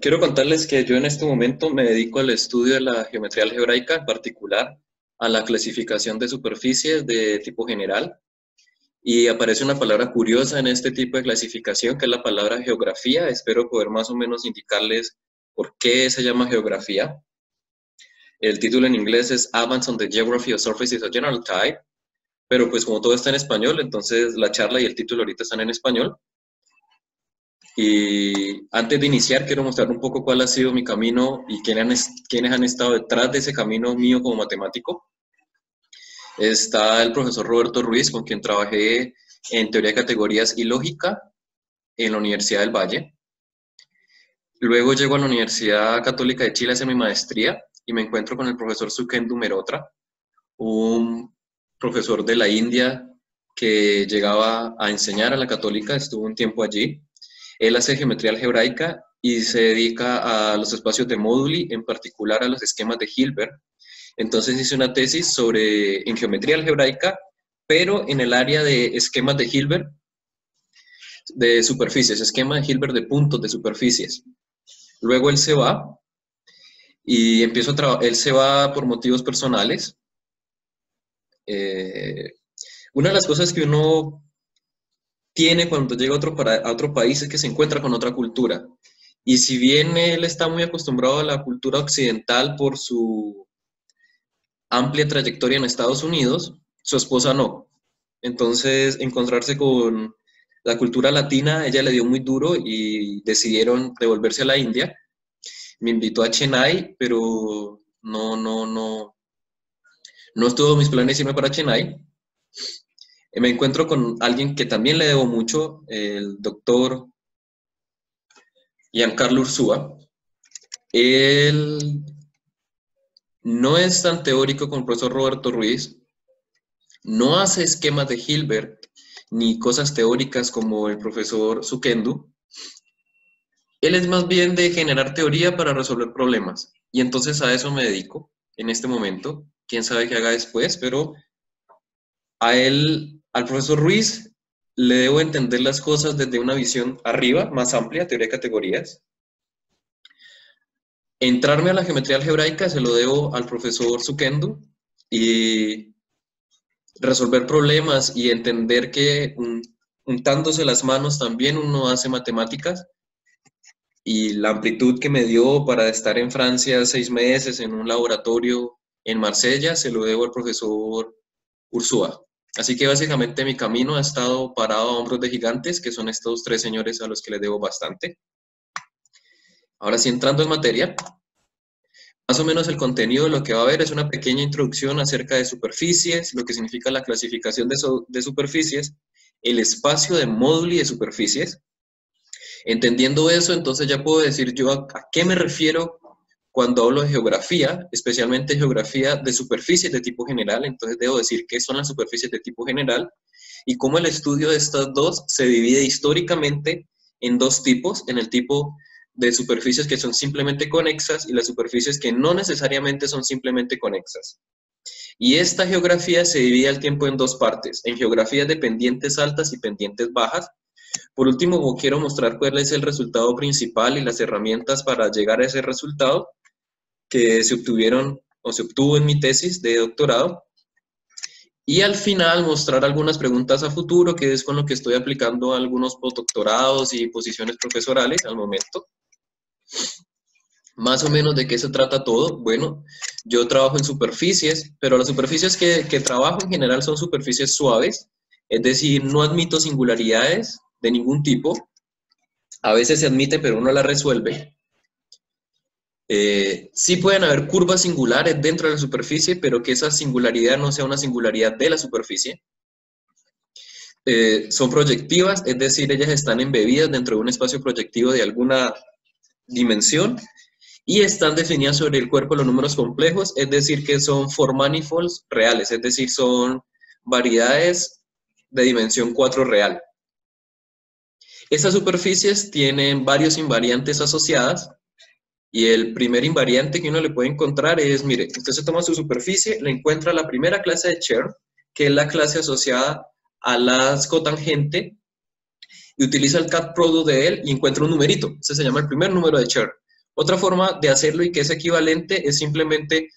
quiero contarles que yo en este momento me dedico al estudio de la geometría algebraica, en particular a la clasificación de superficies de tipo general. Y aparece una palabra curiosa en este tipo de clasificación, que es la palabra geografía. Espero poder más o menos indicarles por qué se llama geografía. El título en inglés es Advance on the Geography of Surfaces of General Type, pero pues como todo está en español, entonces la charla y el título ahorita están en español. Y antes de iniciar, quiero mostrar un poco cuál ha sido mi camino y quiénes han, han estado detrás de ese camino mío como matemático. Está el profesor Roberto Ruiz, con quien trabajé en teoría de categorías y lógica en la Universidad del Valle. Luego llego a la Universidad Católica de Chile a hacer mi maestría y me encuentro con el profesor Sukendu Merotra, un profesor de la India que llegaba a enseñar a la católica, estuvo un tiempo allí él hace geometría algebraica y se dedica a los espacios de móduli, en particular a los esquemas de Hilbert. Entonces hice una tesis sobre en geometría algebraica, pero en el área de esquemas de Hilbert de superficies, esquema de Hilbert de puntos de superficies. Luego él se va y empiezo a trabajar, él se va por motivos personales. Eh, una de las cosas que uno tiene cuando llega a otro, a otro país es que se encuentra con otra cultura. Y si bien él está muy acostumbrado a la cultura occidental por su amplia trayectoria en Estados Unidos, su esposa no. Entonces, encontrarse con la cultura latina, ella le dio muy duro y decidieron devolverse a la India. Me invitó a Chennai, pero no, no, no, no estuvo mis planes irme para Chennai me encuentro con alguien que también le debo mucho, el doctor Giancarlo Ursúa. Él no es tan teórico como el profesor Roberto Ruiz, no hace esquemas de Hilbert ni cosas teóricas como el profesor Sukendu. Él es más bien de generar teoría para resolver problemas. Y entonces a eso me dedico en este momento. Quién sabe qué haga después, pero a él al profesor Ruiz le debo entender las cosas desde una visión arriba, más amplia, teoría de categorías. Entrarme a la geometría algebraica se lo debo al profesor Sukendo y resolver problemas y entender que untándose las manos también uno hace matemáticas y la amplitud que me dio para estar en Francia seis meses en un laboratorio en Marsella se lo debo al profesor Ursúa. Así que básicamente mi camino ha estado parado a hombros de gigantes, que son estos tres señores a los que les debo bastante. Ahora sí, entrando en materia, más o menos el contenido de lo que va a haber es una pequeña introducción acerca de superficies, lo que significa la clasificación de, superficies, el espacio de módulo de superficies. Entendiendo eso, entonces ya puedo decir yo a qué me refiero cuando hablo de geografía, especialmente geografía de superficies de tipo general, entonces debo decir qué son las superficies de tipo general y cómo el estudio de estas dos se divide históricamente en dos tipos, en el tipo de superficies que son simplemente conexas y las superficies que no necesariamente son simplemente conexas. Y esta geografía se divide al tiempo en dos partes, en geografías de pendientes altas y pendientes bajas. Por último, quiero mostrar cuál es el resultado principal y las herramientas para llegar a ese resultado que se obtuvieron o se obtuvo en mi tesis de doctorado. Y al final mostrar algunas preguntas a futuro, que es con lo que estoy aplicando algunos postdoctorados y posiciones profesorales al momento. Más o menos de qué se trata todo. Bueno, yo trabajo en superficies, pero las superficies que, que trabajo en general son superficies suaves, es decir, no admito singularidades de ningún tipo. A veces se admite, pero uno la resuelve. Eh, sí pueden haber curvas singulares dentro de la superficie, pero que esa singularidad no sea una singularidad de la superficie. Eh, son proyectivas, es decir, ellas están embebidas dentro de un espacio proyectivo de alguna dimensión y están definidas sobre el cuerpo los números complejos, es decir, que son for manifolds reales, es decir, son variedades de dimensión 4 real. Estas superficies tienen varios invariantes asociadas, y el primer invariante que uno le puede encontrar es, mire, usted se toma su superficie, le encuentra la primera clase de Cher, que es la clase asociada a la cotangente, y utiliza el cat product de él y encuentra un numerito. Ese se llama el primer número de Cher. Otra forma de hacerlo y que es equivalente es simplemente,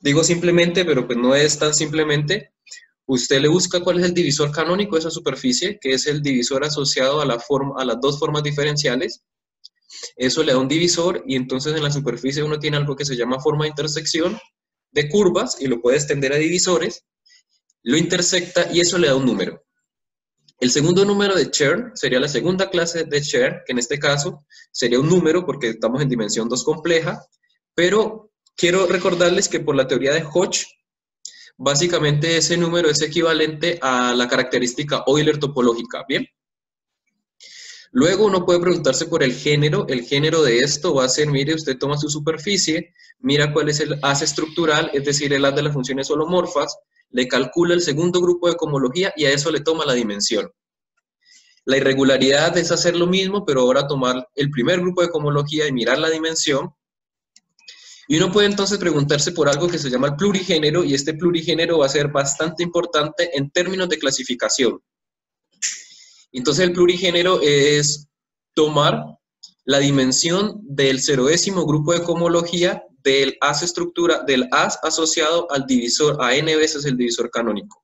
digo simplemente, pero pues no es tan simplemente, usted le busca cuál es el divisor canónico de esa superficie, que es el divisor asociado a las dos formas diferenciales. Eso le da un divisor y entonces en la superficie uno tiene algo que se llama forma de intersección de curvas y lo puede extender a divisores, lo intersecta y eso le da un número. El segundo número de Chern sería la segunda clase de Chern, que en este caso sería un número porque estamos en dimensión 2 compleja, pero quiero recordarles que por la teoría de Hodge, básicamente ese número es equivalente a la característica Euler topológica, ¿bien? Luego uno puede preguntarse por el género. El género de esto va a ser, mire, usted toma su superficie, mira cuál es el haz estructural, es decir, el haz de las funciones holomorfas, le calcula el segundo grupo de comología y a eso le toma la dimensión. La irregularidad es hacer lo mismo, pero ahora tomar el primer grupo de comología y mirar la dimensión. Y uno puede entonces preguntarse por algo que se llama el plurigénero, y este plurigénero va a ser bastante importante en términos de clasificación. Entonces el plurigénero es tomar la dimensión del cerodécimo grupo de comología del as estructura, del as asociado al divisor, a n veces el divisor canónico.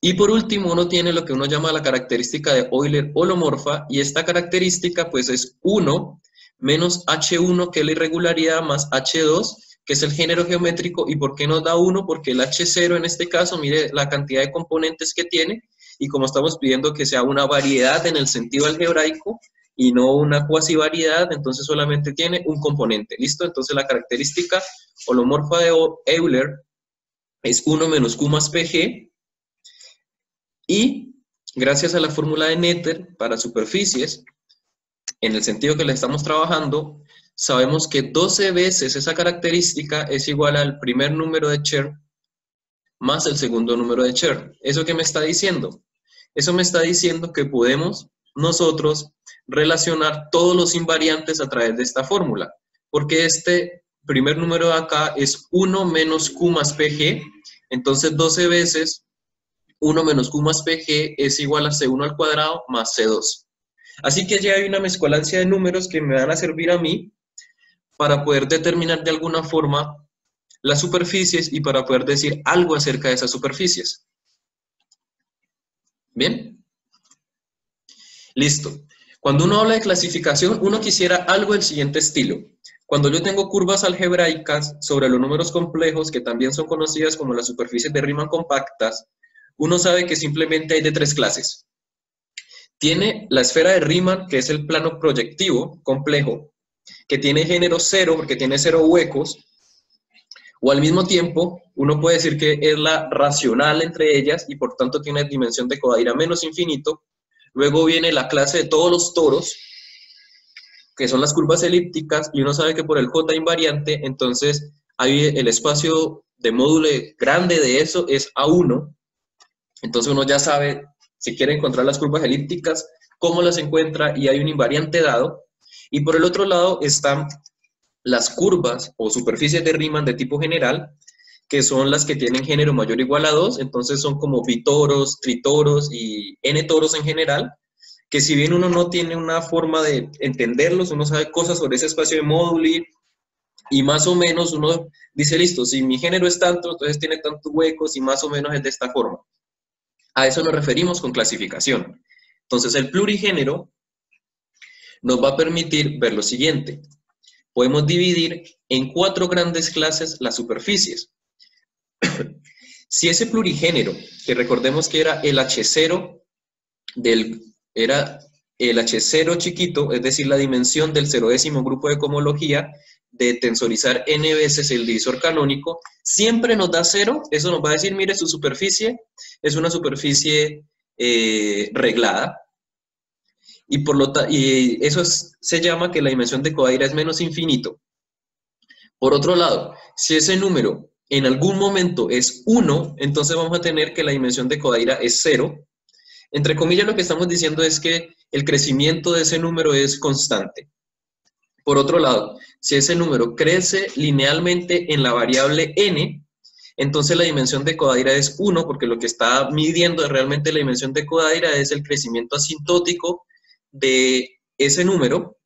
Y por último, uno tiene lo que uno llama la característica de Euler holomorfa, y esta característica pues es 1 menos H1, que es la irregularidad, más H2, que es el género geométrico. ¿Y por qué nos da 1? Porque el H0 en este caso, mire la cantidad de componentes que tiene, y como estamos pidiendo que sea una variedad en el sentido algebraico, y no una cuasi variedad, entonces solamente tiene un componente. ¿Listo? Entonces la característica holomorfa de Euler es 1 menos Q más PG y gracias a la fórmula de Netter para superficies, en el sentido que le estamos trabajando, sabemos que 12 veces esa característica es igual al primer número de Chern más el segundo número de Chern. ¿Eso qué me está diciendo? Eso me está diciendo que podemos nosotros relacionar todos los invariantes a través de esta fórmula, porque este primer número de acá es 1 menos Q más PG, entonces 12 veces 1 menos Q más PG es igual a C1 al cuadrado más C2. Así que ya hay una mezcolancia de números que me van a servir a mí para poder determinar de alguna forma las superficies y para poder decir algo acerca de esas superficies. ¿Bien? Listo. Cuando uno habla de clasificación, uno quisiera algo del siguiente estilo. Cuando yo tengo curvas algebraicas sobre los números complejos, que también son conocidas como las superficies de Riemann compactas, uno sabe que simplemente hay de tres clases. Tiene la esfera de Riemann, que es el plano proyectivo complejo, que tiene género cero porque tiene cero huecos, o al mismo tiempo, uno puede decir que es la racional entre ellas y por tanto tiene dimensión de Kodaira menos infinito, Luego viene la clase de todos los toros, que son las curvas elípticas, y uno sabe que por el J invariante, entonces hay el espacio de módulo grande de eso es A1. Entonces uno ya sabe, si quiere encontrar las curvas elípticas, cómo las encuentra y hay un invariante dado. Y por el otro lado están las curvas o superficies de Riemann de tipo general, que son las que tienen género mayor o igual a 2, entonces son como bitoros, tritoros y n-toros en general, que si bien uno no tiene una forma de entenderlos, uno sabe cosas sobre ese espacio de móduli, y más o menos uno dice, listo, si mi género es tanto, entonces tiene tantos huecos y más o menos es de esta forma. A eso nos referimos con clasificación. Entonces el plurigénero nos va a permitir ver lo siguiente. Podemos dividir en cuatro grandes clases las superficies. si ese plurigénero, que recordemos que era el H0 del, era el H0 chiquito, es decir, la dimensión del cerodécimo grupo de comología, de tensorizar n veces el divisor canónico, siempre nos da cero, eso nos va a decir, mire, su superficie es una superficie eh, reglada, y, por lo y eso se llama que la dimensión de Kodaira es menos infinito. Por otro lado, si ese número en algún momento es 1, entonces vamos a tener que la dimensión de Kodaira es 0. Entre comillas, lo que estamos diciendo es que el crecimiento de ese número es constante. Por otro lado, si ese número crece linealmente en la variable n, entonces la dimensión de Kodaira es 1, porque lo que está midiendo realmente la dimensión de Kodaira es el crecimiento asintótico de ese número,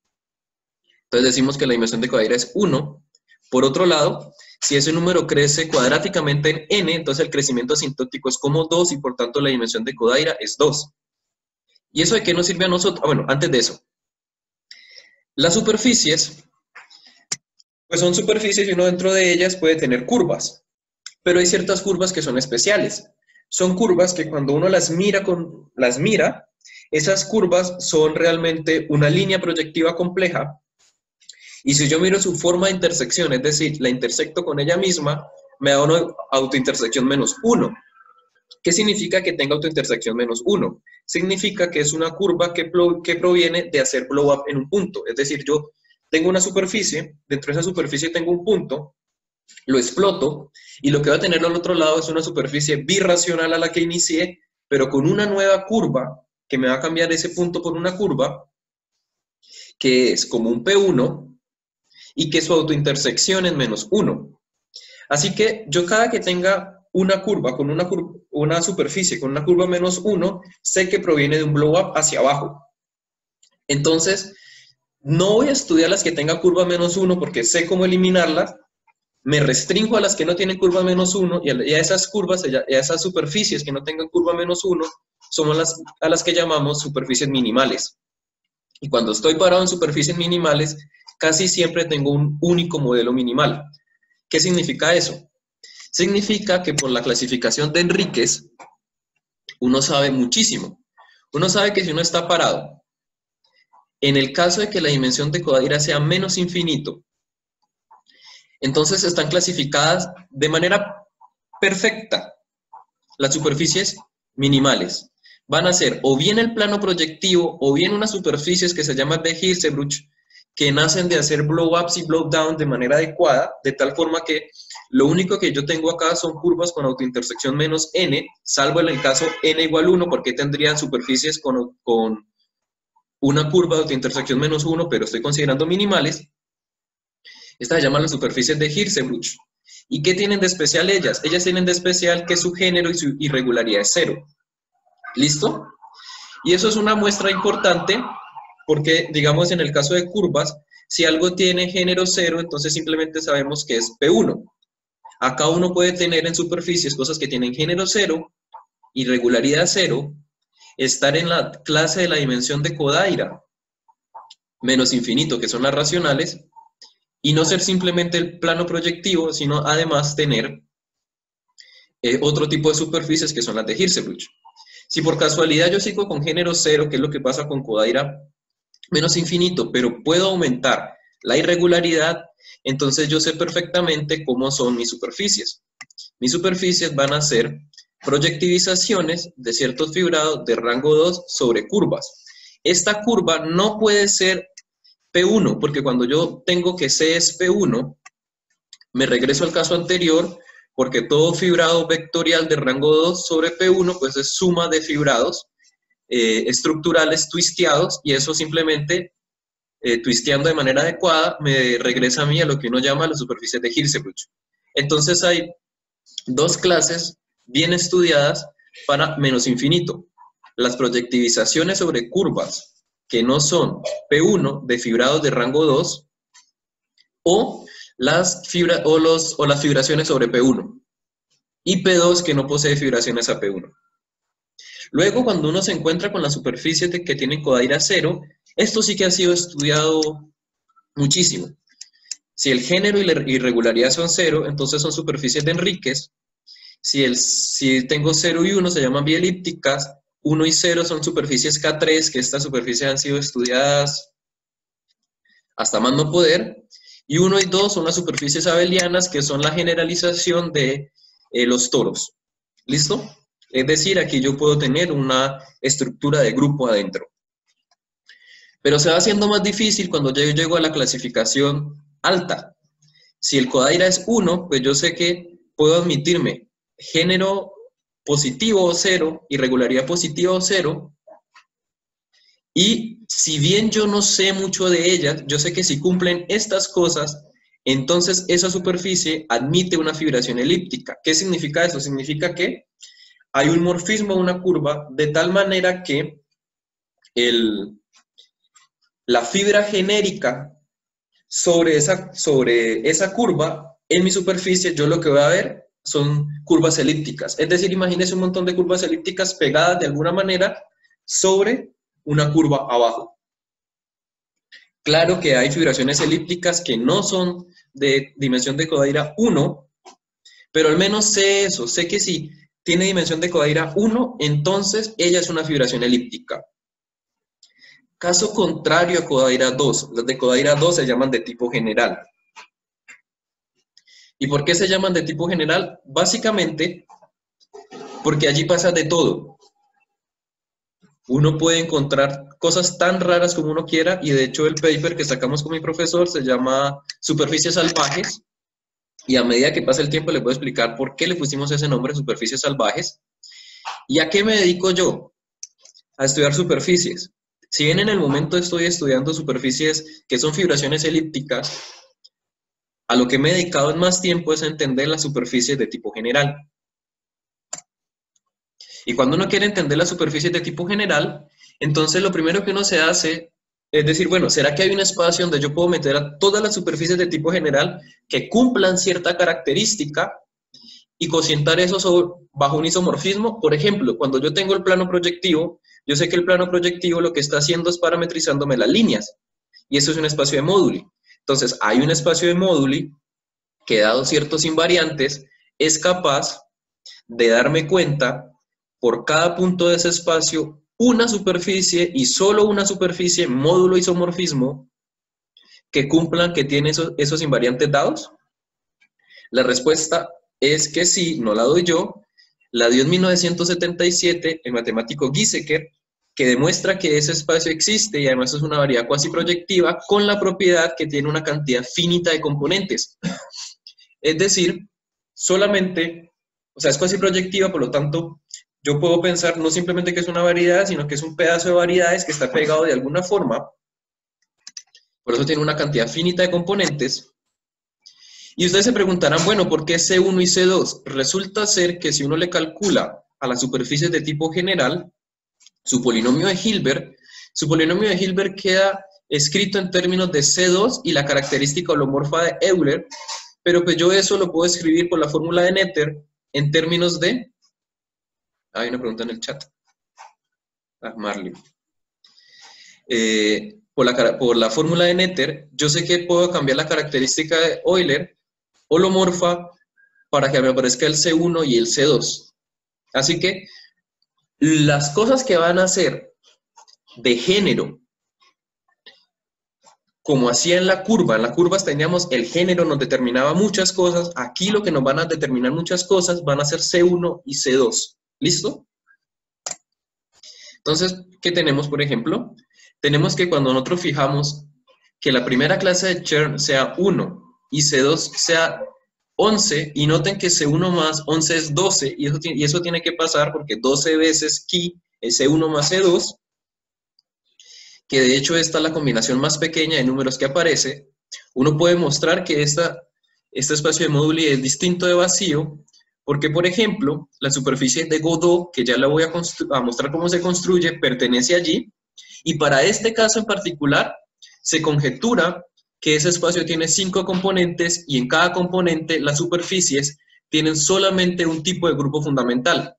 Entonces decimos que la dimensión de Kodaira es 1. Por otro lado, si ese número crece cuadráticamente en n, entonces el crecimiento asintótico es como 2 y por tanto la dimensión de Kodaira es 2. ¿Y eso de qué nos sirve a nosotros? Ah, bueno, antes de eso. Las superficies, pues son superficies y uno dentro de ellas puede tener curvas, pero hay ciertas curvas que son especiales. Son curvas que cuando uno las mira, con, las mira, esas curvas son realmente una línea proyectiva compleja y si yo miro su forma de intersección, es decir, la intersecto con ella misma, me da una autointersección menos 1. ¿Qué significa que tenga autointersección menos 1? Significa que es una curva que, que proviene de hacer blow up en un punto. Es decir, yo tengo una superficie, dentro de esa superficie tengo un punto, lo exploto y lo que va a tener al otro lado es una superficie birracional a la que inicié, pero con una nueva curva que me va a cambiar ese punto por una curva que es como un P1 y que su autointersección es menos 1. Así que yo cada que tenga una curva con una, una superficie con una curva menos 1, sé que proviene de un blow up hacia abajo. Entonces, no voy a estudiar las que tengan curva menos 1 porque sé cómo eliminarlas, me restringo a las que no tienen curva menos 1 y a esas curvas, a esas superficies que no tengan curva menos 1, somos las a las que llamamos superficies minimales. Y cuando estoy parado en superficies minimales, casi siempre tengo un único modelo minimal. ¿Qué significa eso? Significa que por la clasificación de Enríquez, uno sabe muchísimo. Uno sabe que si uno está parado, en el caso de que la dimensión de Kodaira sea menos infinito, entonces están clasificadas de manera perfecta las superficies minimales. Van a ser o bien el plano proyectivo o bien unas superficies que se llaman de Hirsebruch, que nacen de hacer blow-ups y blow-down de manera adecuada, de tal forma que lo único que yo tengo acá son curvas con autointersección menos n, salvo en el caso n igual 1, porque tendrían superficies con, con una curva de autointersección menos 1, pero estoy considerando minimales. Estas se llaman las superficies de Hirsebruch. ¿Y qué tienen de especial ellas? Ellas tienen de especial que su género y su irregularidad es cero. ¿Listo? Y eso es una muestra importante porque, digamos, en el caso de curvas, si algo tiene género cero, entonces simplemente sabemos que es P1. Acá uno puede tener en superficies cosas que tienen género cero, irregularidad cero, estar en la clase de la dimensión de Kodaira, menos infinito, que son las racionales, y no ser simplemente el plano proyectivo, sino además tener eh, otro tipo de superficies que son las de Hirsebruch. Si por casualidad yo sigo con género cero, que es lo que pasa con Kodaira menos infinito, pero puedo aumentar la irregularidad, entonces yo sé perfectamente cómo son mis superficies. Mis superficies van a ser proyectivizaciones de ciertos fibrados de rango 2 sobre curvas. Esta curva no puede ser P1, porque cuando yo tengo que C es P1, me regreso al caso anterior, porque todo fibrado vectorial de rango 2 sobre P1, pues es suma de fibrados, eh, estructurales twisteados y eso simplemente, eh, twisteando de manera adecuada, me regresa a mí a lo que uno llama la superficie de Hirsebruch. Entonces hay dos clases bien estudiadas para menos infinito. Las proyectivizaciones sobre curvas que no son P1 de fibrados de rango 2 o las, fibra, o, las fibraciones sobre P1 y P2 que no posee fibraciones a P1. Luego, cuando uno se encuentra con la superficie que tiene Kodaira cero, esto sí que ha sido estudiado muchísimo. Si el género y la irregularidad son cero, entonces son superficies de Enríquez. Si, el, si tengo 0 y 1 se llaman bielípticas. 1 y 0 son superficies K3, que estas superficies han sido estudiadas hasta más no poder. Y 1 y 2 son las superficies abelianas, que son la generalización de eh, los toros. ¿Listo? Es decir, aquí yo puedo tener una estructura de grupo adentro. Pero se va haciendo más difícil cuando yo llego a la clasificación alta. Si el Codaira es 1, pues yo sé que puedo admitirme género positivo o cero, irregularidad positiva o cero, y si bien yo no sé mucho de ellas, yo sé que si cumplen estas cosas, entonces esa superficie admite una fibración elíptica. ¿Qué significa eso? Significa que hay un morfismo de una curva de tal manera que el, la fibra genérica sobre esa, sobre esa curva, en mi superficie, yo lo que voy a ver son curvas elípticas. Es decir, imagínese un montón de curvas elípticas pegadas de alguna manera sobre una curva abajo. Claro que hay figuraciones elípticas que no son de dimensión de Kodaira 1, pero al menos sé eso, sé que si tiene dimensión de Kodaira 1, entonces ella es una figuración elíptica. Caso contrario a Kodaira 2, las de Kodaira 2 se llaman de tipo general. ¿Y por qué se llaman de tipo general? Básicamente porque allí pasa de todo. Uno puede encontrar cosas tan raras como uno quiera y de hecho el paper que sacamos con mi profesor se llama Superficies salvajes y a medida que pasa el tiempo voy a explicar por qué le pusimos ese nombre, Superficies salvajes. ¿Y a qué me dedico yo? A estudiar superficies. Si bien en el momento estoy estudiando superficies que son fibraciones elípticas, a lo que me he dedicado en más tiempo es a entender las superficies de tipo general. Y cuando uno quiere entender las superficies de tipo general, entonces lo primero que uno se hace es decir, bueno, ¿será que hay un espacio donde yo puedo meter a todas las superficies de tipo general que cumplan cierta característica y cocientar eso bajo un isomorfismo? Por ejemplo, cuando yo tengo el plano proyectivo, yo sé que el plano proyectivo lo que está haciendo es parametrizándome las líneas, y eso es un espacio de móduli. Entonces, hay un espacio de móduli que, dado ciertos invariantes, es capaz de darme cuenta por cada punto de ese espacio una superficie y solo una superficie módulo isomorfismo que cumplan, que tiene esos, esos invariantes dados? La respuesta es que sí, no la doy yo, la dio en 1977 el matemático Gieseker, que demuestra que ese espacio existe y además es una variedad cuasi proyectiva con la propiedad que tiene una cantidad finita de componentes. Es decir, solamente, o sea, es cuasi proyectiva, por lo tanto, yo puedo pensar no simplemente que es una variedad, sino que es un pedazo de variedades que está pegado de alguna forma. Por eso tiene una cantidad finita de componentes y ustedes se preguntarán, bueno, ¿por qué C1 y C2? Resulta ser que si uno le calcula a las superficies de tipo general, su polinomio de Hilbert, su polinomio de Hilbert queda escrito en términos de C2 y la característica holomorfa de Euler, pero pues yo eso lo puedo escribir por la fórmula de Netter en términos de... Hay una pregunta en el chat. Ah, Marley. Eh, por la, por la fórmula de Netter, yo sé que puedo cambiar la característica de Euler holomorfa para que me aparezca el C1 y el C2. Así que las cosas que van a ser de género, como hacía en la curva, en las curvas teníamos el género, nos determinaba muchas cosas, aquí lo que nos van a determinar muchas cosas van a ser C1 y C2. ¿Listo? Entonces, ¿qué tenemos, por ejemplo? Tenemos que cuando nosotros fijamos que la primera clase de churn sea 1 y C2 sea 11, y noten que C1 más 11 es 12, y eso, y eso tiene que pasar porque 12 veces Ki es C1 más C2, que de hecho esta es la combinación más pequeña de números que aparece, uno puede mostrar que esta, este espacio de móduli es distinto de vacío, porque, por ejemplo, la superficie de Godot, que ya la voy a, a mostrar cómo se construye, pertenece allí, y para este caso en particular, se conjetura que ese espacio tiene cinco componentes y en cada componente las superficies tienen solamente un tipo de grupo fundamental.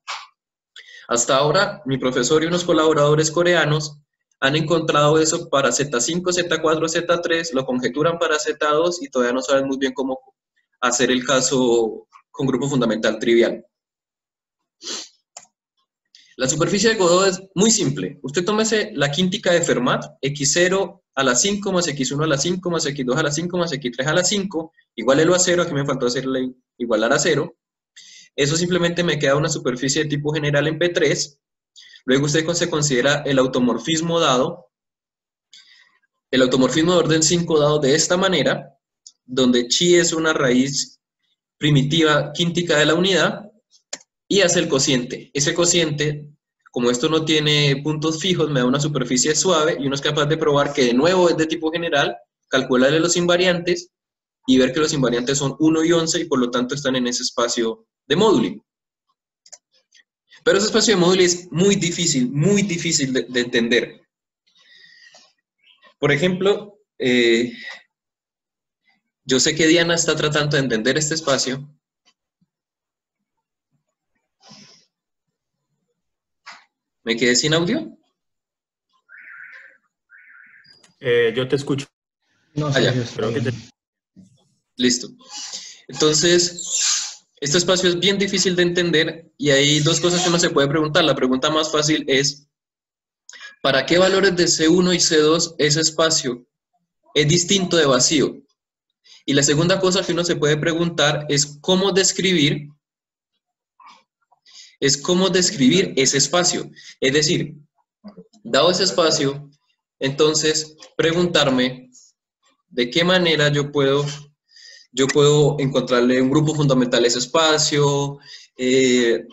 Hasta ahora, mi profesor y unos colaboradores coreanos han encontrado eso para Z5, Z4, Z3, lo conjeturan para Z2 y todavía no saben muy bien cómo hacer el caso con grupo fundamental trivial. La superficie de Godot es muy simple. Usted tómese la quíntica de Fermat, x0 a la 5 más x1 a la 5 más x2 a la 5 más x3 a la 5, igual a 0, aquí me faltó hacerle igualar a 0. Eso simplemente me queda una superficie de tipo general en P3. Luego usted se considera el automorfismo dado. El automorfismo de orden 5 dado de esta manera, donde chi es una raíz primitiva quíntica de la unidad, y hace el cociente. Ese cociente, como esto no tiene puntos fijos, me da una superficie suave y uno es capaz de probar que de nuevo es de tipo general, calcularle los invariantes y ver que los invariantes son 1 y 11 y por lo tanto están en ese espacio de móduli. Pero ese espacio de móduli es muy difícil, muy difícil de, entender. Por ejemplo, eh, Yo sé que Diana está tratando de entender este espacio. ¿Me quedé sin audio? Eh, yo te escucho. No, ah, Listo. Entonces, este espacio es bien difícil de entender y hay dos cosas que uno se puede preguntar. La pregunta más fácil es, ¿para qué valores de C1 y C2 ese espacio es distinto de vacío? Y la segunda cosa que uno se puede preguntar es cómo describir es cómo describir ese espacio. Es decir, dado ese espacio, entonces preguntarme de qué manera yo puedo, yo puedo encontrarle un grupo fundamental a ese espacio, eh,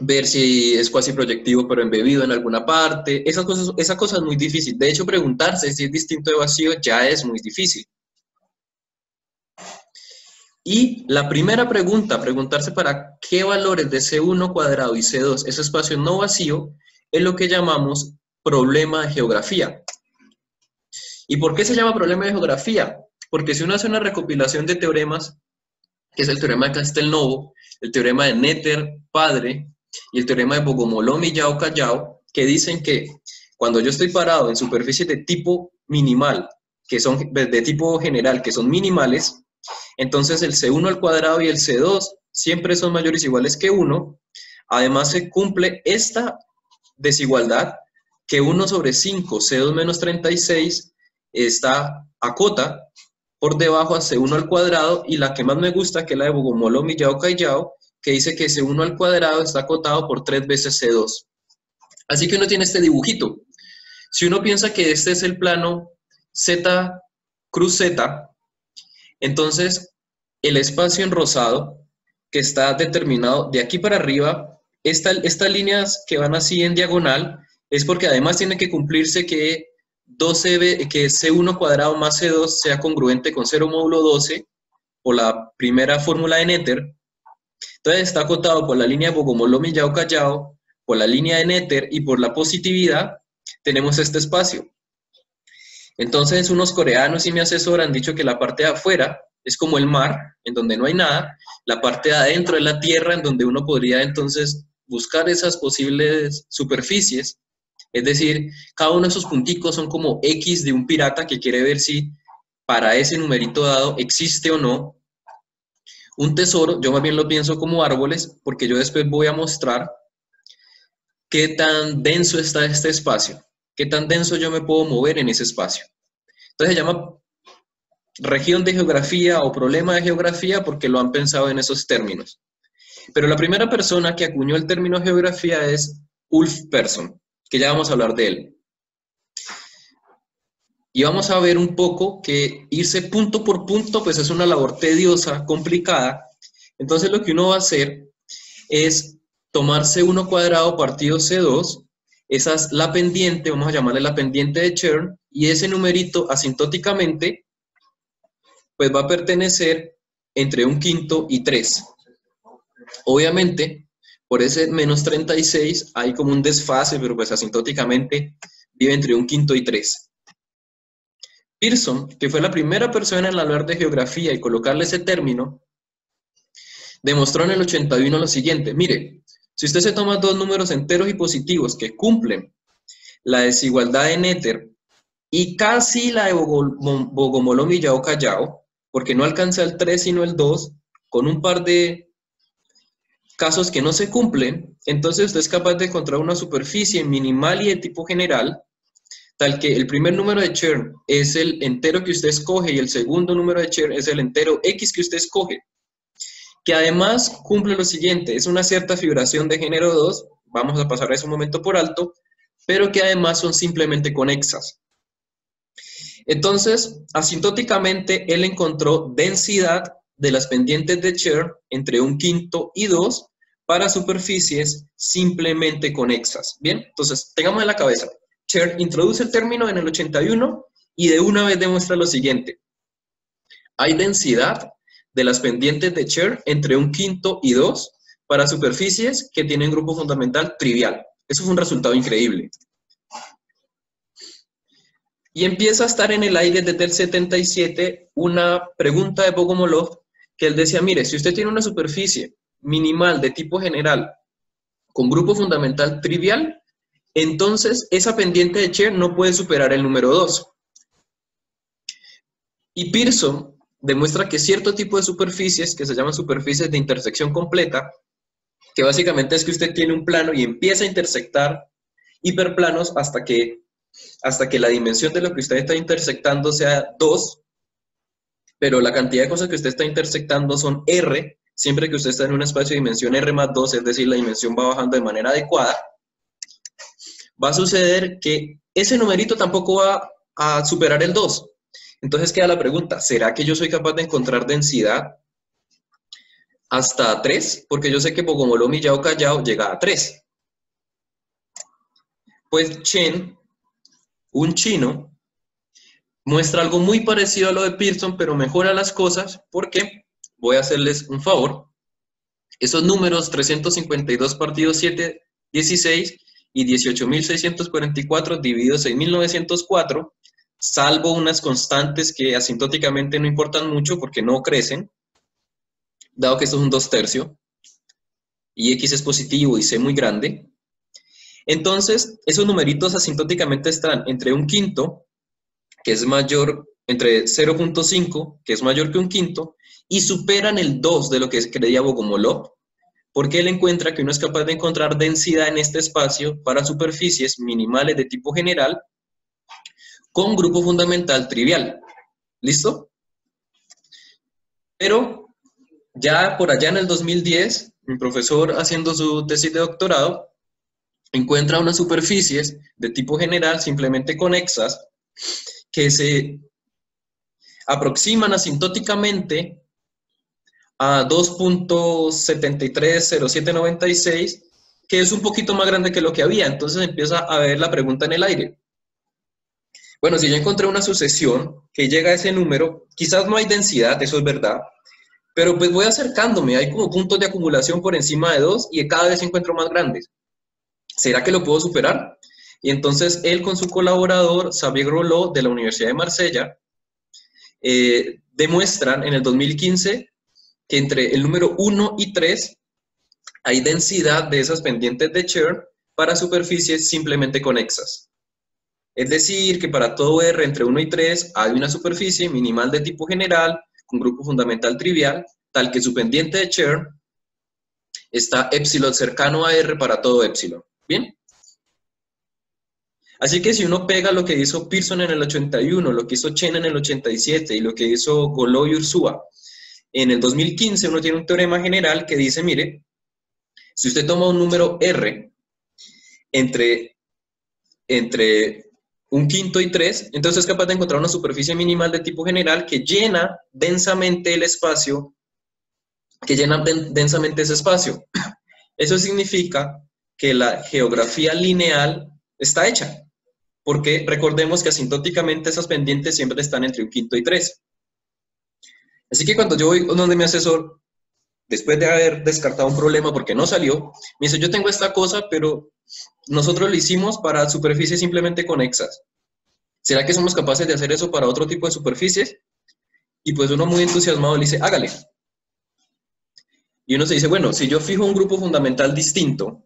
ver si es cuasi proyectivo pero embebido en alguna parte. Esas cosas, esa cosa es muy difícil. De hecho, preguntarse si es distinto de vacío ya es muy difícil. Y la primera pregunta, preguntarse para qué valores de C1 cuadrado y C2, ese espacio no vacío, es lo que llamamos problema de geografía. ¿Y por qué se llama problema de geografía? Porque si uno hace una recopilación de teoremas, que es el teorema de Castelnovo, el teorema de Netter, padre, y el teorema de Bogomolov, Yao Callao, que dicen que cuando yo estoy parado en superficies de tipo minimal, que son de tipo general, que son minimales, entonces el C1 al cuadrado y el C2 siempre son mayores o iguales que 1. Además se cumple esta desigualdad que 1 sobre 5, C2 menos 36, está a cota por debajo a C1 al cuadrado y la que más me gusta, que es la de Bogomolo, Millao, Callao, que dice que C1 al cuadrado está acotado por 3 veces C2. Así que uno tiene este dibujito. Si uno piensa que este es el plano Z cruz Z, entonces, el espacio en rosado, que está determinado de aquí para arriba, estas líneas que van así en diagonal, es porque además tiene que cumplirse que, 12, que C1 cuadrado más C2 sea congruente con 0 módulo 12, por la primera fórmula de Nether. Entonces está acotado por la línea de Bogomolov Millao Callao, por la línea de Nether y por la positividad, tenemos este espacio. Entonces unos coreanos y mi asesor han dicho que la parte de afuera es como el mar, en donde no hay nada, la parte de adentro es la tierra, en donde uno podría entonces buscar esas posibles superficies. Es decir, cada uno de esos punticos son como X de un pirata que quiere ver si para ese numerito dado existe o no un tesoro. Yo más bien lo pienso como árboles, porque yo después voy a mostrar qué tan denso está este espacio qué tan denso yo me puedo mover en ese espacio. Entonces se llama región de geografía o problema de geografía porque lo han pensado en esos términos. Pero la primera persona que acuñó el término geografía es Ulf Persson, que ya vamos a hablar de él. Y vamos a ver un poco que irse punto por punto, pues es una labor tediosa, complicada. Entonces lo que uno va a hacer es tomarse uno cuadrado partido C2 esa es la pendiente, vamos a llamarle la pendiente de churn, y ese numerito asintóticamente, pues va a pertenecer entre un quinto y 3. Obviamente, por ese menos 36 hay como un desfase, pero pues asintóticamente vive entre un quinto y 3. Pearson, que fue la primera persona en hablar de geografía y colocarle ese término, demostró en el 81 lo siguiente, mire, si usted se toma dos números enteros y positivos que cumplen la desigualdad de Nether y casi la de Bogomolov y Yao Callao, porque no alcanza el 3 sino el 2, con un par de casos que no se cumplen, entonces usted es capaz de encontrar una superficie minimal y de tipo general, tal que el primer número de Chern es el entero que usted escoge y el segundo número de Chern es el entero X que usted escoge que además cumple lo siguiente, es una cierta figuración de género 2, vamos a pasar eso un momento por alto, pero que además son simplemente conexas. Entonces, asintóticamente, él encontró densidad de las pendientes de Chern entre un quinto y 2 para superficies simplemente conexas. Bien, entonces, tengamos en la cabeza, Chern introduce el término en el 81 y de una vez demuestra lo siguiente. Hay densidad de las pendientes de Chern entre un quinto y dos para superficies que tienen grupo fundamental trivial. Eso fue un resultado increíble. Y empieza a estar en el aire desde el 77 una pregunta de Bogomolov que él decía, mire, si usted tiene una superficie minimal de tipo general con grupo fundamental trivial, entonces esa pendiente de Cher no puede superar el número 2. Y Pearson demuestra que cierto tipo de superficies, que se llaman superficies de intersección completa, que básicamente es que usted tiene un plano y empieza a intersectar hiperplanos hasta que, hasta que la dimensión de lo que usted está intersectando sea 2, pero la cantidad de cosas que usted está intersectando son R, siempre que usted está en un espacio de dimensión R más 2, es decir, la dimensión va bajando de manera adecuada, va a suceder que ese numerito tampoco va a superar el 2. Entonces queda la pregunta, ¿será que yo soy capaz de encontrar densidad hasta 3? Porque yo sé que Bogomoló, Millao, Callao llega a 3. Pues Chen, un chino, muestra algo muy parecido a lo de Pearson, pero mejora las cosas porque voy a hacerles un favor. Esos números 352 partidos 7, 16 y 18.644 divididos en 1904 salvo unas constantes que asintóticamente no importan mucho porque no crecen, dado que esto es un 2 tercio, y x es positivo y c muy grande. Entonces, esos numeritos asintóticamente están entre un quinto, que es mayor, entre 0.5, que es mayor que un quinto, y superan el 2 de lo que creía Bogomolov, porque él encuentra que uno es capaz de encontrar densidad en este espacio para superficies minimales de tipo general con grupo fundamental trivial. ¿Listo? Pero ya por allá en el 2010, mi profesor haciendo su tesis de doctorado, encuentra unas superficies de tipo general simplemente conexas que se aproximan asintóticamente a 2.730796, que es un poquito más grande que lo que había. Entonces empieza a ver la pregunta en el aire. Bueno, si yo encontré una sucesión que llega a ese número, quizás no hay densidad, eso es verdad, pero pues voy acercándome, hay como puntos de acumulación por encima de dos y cada vez encuentro más grandes. ¿Será que lo puedo superar? Y entonces él con su colaborador, Xavier Rollo, de la Universidad de Marsella, eh, demuestran en el 2015 que entre el número 1 y 3 hay densidad de esas pendientes de Chern para superficies simplemente conexas. Es decir, que para todo R entre 1 y 3 hay una superficie minimal de tipo general con grupo fundamental trivial, tal que su pendiente de Chern está epsilon cercano a R para todo epsilon. ¿Bien? Así que si uno pega lo que hizo Pearson en el 81, lo que hizo Chen en el 87 y lo que hizo Golo y Ursúa en el 2015, uno tiene un teorema general que dice, mire, si usted toma un número R entre, entre un quinto y tres, entonces es capaz de encontrar una superficie minimal de tipo general que llena densamente el espacio, que llena densamente ese espacio. Eso significa que la geografía lineal está hecha, porque recordemos que asintóticamente esas pendientes siempre están entre un quinto y tres. Así que cuando yo voy donde mi asesor, después de haber descartado un problema porque no salió, me dice, yo tengo esta cosa, pero nosotros lo hicimos para superficies simplemente conexas. ¿Será que somos capaces de hacer eso para otro tipo de superficies? Y pues uno muy entusiasmado le dice, hágale. Y uno se dice, bueno, si yo fijo un grupo fundamental distinto,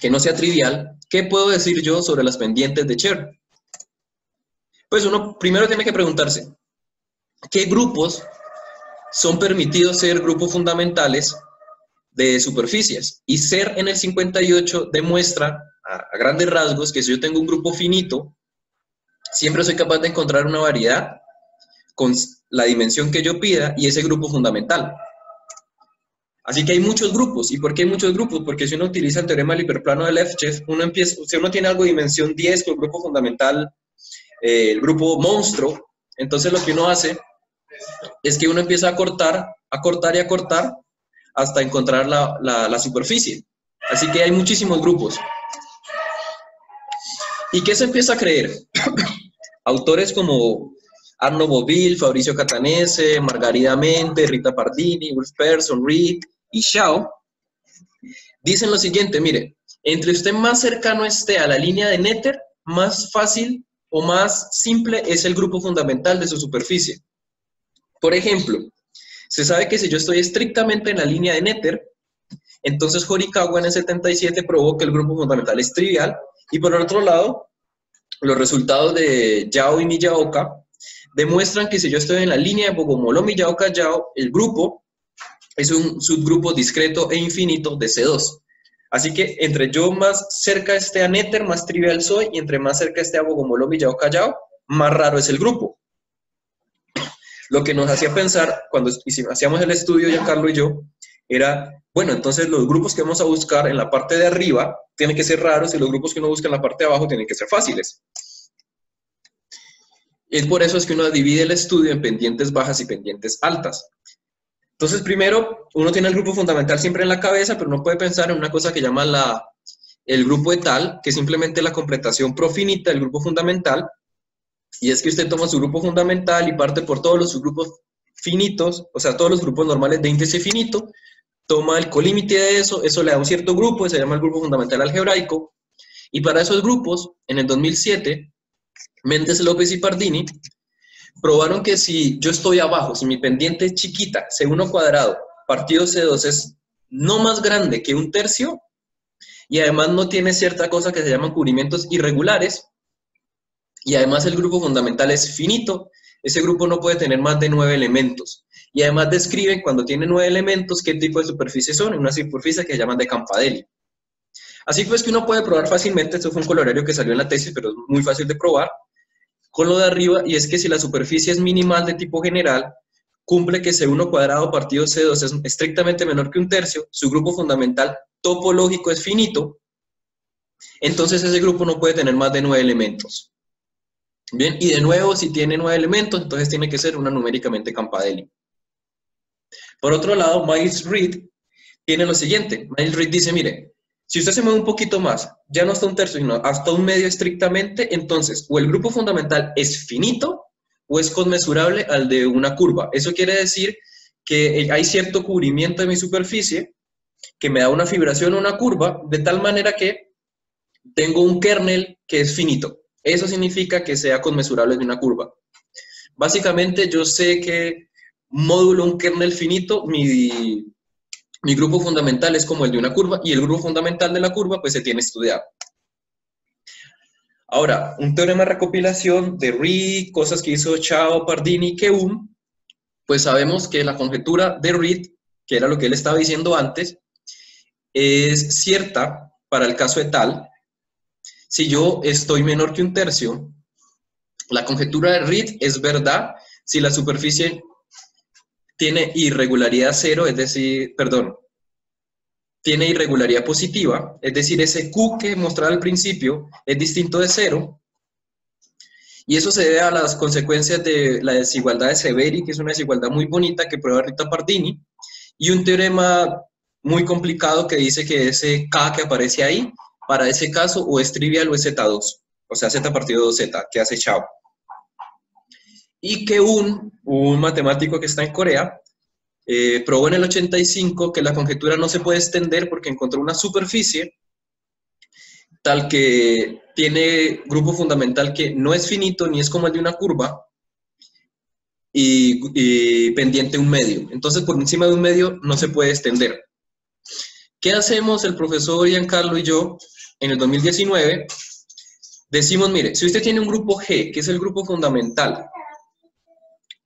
que no sea trivial, ¿qué puedo decir yo sobre las pendientes de Cher? Pues uno primero tiene que preguntarse, ¿qué grupos son permitidos ser grupos fundamentales de superficies. Y ser en el 58 demuestra a, grandes rasgos que si yo tengo un grupo finito, siempre soy capaz de encontrar una variedad con la dimensión que yo pida y ese grupo fundamental. Así que hay muchos grupos. ¿Y por qué hay muchos grupos? Porque si uno utiliza el teorema del hiperplano de Lefschetz, uno empieza, si uno tiene algo de dimensión 10 con el grupo fundamental, eh, el grupo monstruo, entonces lo que uno hace es que uno empieza a cortar, a cortar y a cortar hasta encontrar la, superficie. Así que hay muchísimos grupos. ¿Y qué se empieza a creer? Autores como Arno Bovil, Fabricio Catanese, Margarida Mente, Rita Pardini, Wolf Persson, Reed y Xiao dicen lo siguiente, mire, entre usted más cercano esté a la línea de Nether, más fácil o más simple es el grupo fundamental de su superficie. Por ejemplo, se sabe que si yo estoy estrictamente en la línea de Nether, entonces Horikawa en el 77 probó que el grupo fundamental es trivial, y por otro lado, los resultados de Yao y Miyaoka demuestran que si yo estoy en la línea de Bogomolo, Miyaoka, Yao, el grupo es un subgrupo discreto e infinito de C2. Así que entre yo más cerca esté a Nether, más trivial soy, y entre más cerca esté a Bogomolo, Miyaoka, Yao, más raro es el grupo. Lo que nos hacía pensar cuando hacíamos el estudio, Giancarlo y yo, era, bueno, entonces los grupos que vamos a buscar en la parte de arriba tienen que ser raros y los grupos que uno busca en la parte de abajo tienen que ser fáciles. Es por eso es que uno divide el estudio en pendientes bajas y pendientes altas. Entonces, primero, uno tiene el grupo fundamental siempre en la cabeza, pero uno puede pensar en una cosa que llama la, el grupo etal, que es simplemente la completación profinita del grupo fundamental, y es que usted toma su grupo fundamental y parte por todos los subgrupos finitos, o sea, todos los grupos normales de índice finito, toma el colímite de eso, eso le da un cierto grupo, se llama el grupo fundamental algebraico, y para esos grupos, en el 2007, Méndez López y Pardini probaron que si yo estoy abajo, si mi pendiente es chiquita, C1 cuadrado, partido C2 es no más grande que un tercio, y además no tiene cierta cosa que se llaman cubrimientos irregulares, y además el grupo fundamental es finito, ese grupo no puede tener más de nueve elementos. Y además describen cuando tiene nueve elementos qué tipo de superficie son, una superficie que llaman de Campadeli. Así pues que uno puede probar fácilmente, esto fue un colorario que salió en la tesis, pero es muy fácil de probar, con lo de arriba, y es que si la superficie es minimal de tipo general, cumple que C1 cuadrado partido C2 es estrictamente menor que un tercio, su grupo fundamental topológico es finito, entonces ese grupo no puede tener más de nueve elementos. Bien, y de nuevo, si tiene nueve elementos, entonces tiene que ser una numéricamente Campadeli. Por otro lado, Miles Reed tiene lo siguiente. Miles Reed dice, mire, si usted se mueve un poquito más, ya no hasta un tercio, sino hasta un medio estrictamente, entonces o el grupo fundamental es finito o es conmensurable al de una curva. Eso quiere decir que hay cierto cubrimiento de mi superficie que me da una fibración o una curva, de tal manera que tengo un kernel que es finito. Eso significa que sea conmensurable de una curva. Básicamente yo sé que módulo un kernel finito, mi, mi grupo fundamental es como el de una curva y el grupo fundamental de la curva pues se tiene estudiado. Ahora, un teorema de recopilación de Reed, cosas que hizo Chao, Pardini Keum, pues sabemos que la conjetura de Reed, que era lo que él estaba diciendo antes, es cierta para el caso de tal, si yo estoy menor que un tercio, la conjetura de Reed es verdad si la superficie tiene irregularidad cero, es decir, perdón, tiene irregularidad positiva, es decir, ese Q que mostraba al principio es distinto de cero, y eso se debe a las consecuencias de la desigualdad de Severi, que es una desigualdad muy bonita que prueba Rita Pardini, y un teorema muy complicado que dice que ese K que aparece ahí para ese caso o es trivial o es Z2, o sea, Z partido 2Z, que hace Chao. Y que un, un matemático que está en Corea eh, probó en el 85 que la conjetura no se puede extender porque encontró una superficie tal que tiene grupo fundamental que no es finito ni es como el de una curva y, y pendiente un medio. Entonces, por encima de un medio no se puede extender. ¿Qué hacemos el profesor Giancarlo y yo en el 2019, decimos, mire, si usted tiene un grupo G, que es el grupo fundamental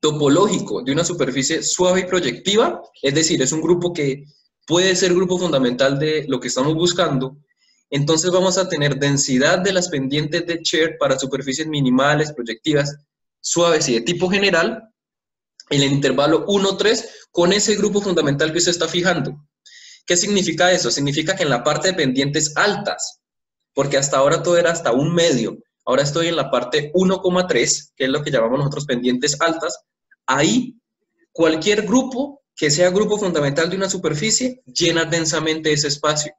topológico de una superficie suave y proyectiva, es decir, es un grupo que puede ser grupo fundamental de lo que estamos buscando, entonces vamos a tener densidad de las pendientes de Cher para superficies minimales, proyectivas, suaves y de tipo general, en el intervalo 1-3 con ese grupo fundamental que usted está fijando. ¿Qué significa eso? Significa que en la parte de pendientes altas, porque hasta ahora todo era hasta un medio. Ahora estoy en la parte 1,3, que es lo que llamamos nosotros pendientes altas. Ahí, cualquier grupo que sea grupo fundamental de una superficie llena densamente ese espacio.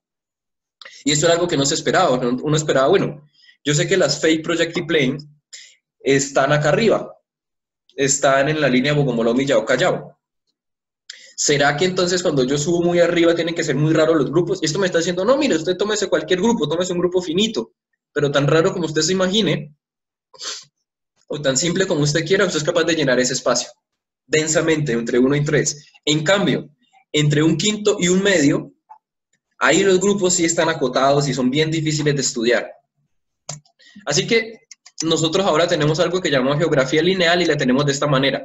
Y esto era algo que no se esperaba. Uno esperaba, bueno, yo sé que las fake projective planes están acá arriba, están en la línea Bogomolón-Villao Callao. ¿Será que entonces cuando yo subo muy arriba tienen que ser muy raros los grupos? Esto me está diciendo, no, mire, usted tómese cualquier grupo, tómese un grupo finito, pero tan raro como usted se imagine, o tan simple como usted quiera, usted es capaz de llenar ese espacio densamente entre 1 y 3. En cambio, entre un quinto y un medio, ahí los grupos sí están acotados y son bien difíciles de estudiar. Así que nosotros ahora tenemos algo que llamamos geografía lineal y la tenemos de esta manera.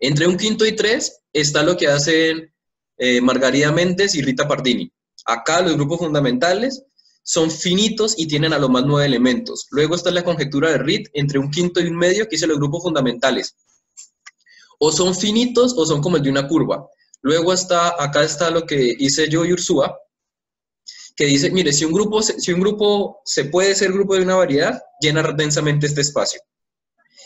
Entre un quinto y tres está lo que hacen eh, Margarida Méndez y Rita Pardini. Acá los grupos fundamentales son finitos y tienen a lo más nueve elementos. Luego está la conjetura de Rit entre un quinto y un medio, que dice los grupos fundamentales. O son finitos o son como el de una curva. Luego está, acá está lo que hice yo y Ursúa, que dice, mire, si un, grupo, si un grupo se puede ser grupo de una variedad, llena densamente este espacio.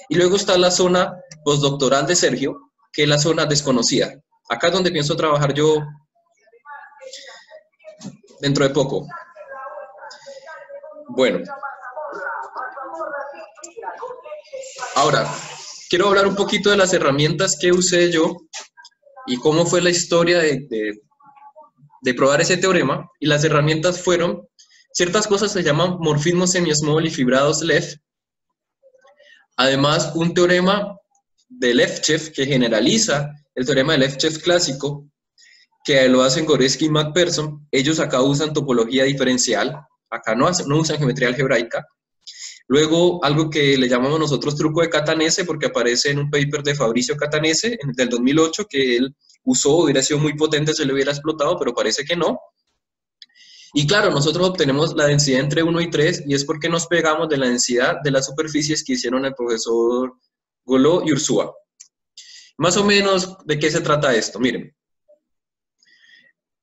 Y luego está la zona postdoctoral de Sergio, que es la zona desconocida. Acá es donde pienso trabajar yo dentro de poco. Bueno. Ahora, quiero hablar un poquito de las herramientas que usé yo y cómo fue la historia de, de, probar ese teorema. Y las herramientas fueron, ciertas cosas se llaman morfismos semi-small y fibrados LEF. Además, un teorema de Lefchev que generaliza el teorema de Lefchev clásico, que lo hacen Goreski y McPherson. Ellos acá usan topología diferencial, acá no, usan geometría algebraica. Luego, algo que le llamamos nosotros truco de Catanese, porque aparece en un paper de Fabricio Catanese del 2008, que él usó, hubiera sido muy potente, se le hubiera explotado, pero parece que no. Y claro, nosotros obtenemos la densidad entre 1 y 3, y es porque nos pegamos de la densidad de las superficies que hicieron el profesor Goló y Ursúa. Más o menos, ¿de qué se trata esto? Miren,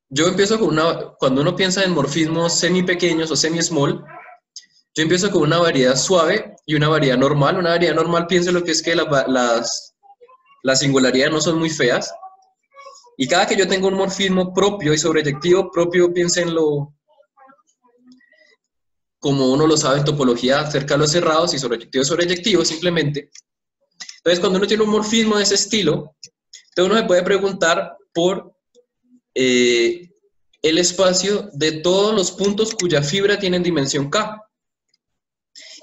yo empiezo con una, cuando uno piensa en morfismos semi pequeños o semi small, yo empiezo con una variedad suave y una variedad normal. Una variedad normal, piense lo que es que las, las singularidades no son muy feas. Y cada que yo tengo un morfismo propio y sobreyectivo propio, piénsenlo como uno lo sabe en topología cerca de los cerrados y sobreyectivo sobreyectivo simplemente. Entonces, cuando uno tiene un morfismo de ese estilo, entonces uno se puede preguntar por eh, el espacio de todos los puntos cuya fibra tiene dimensión K.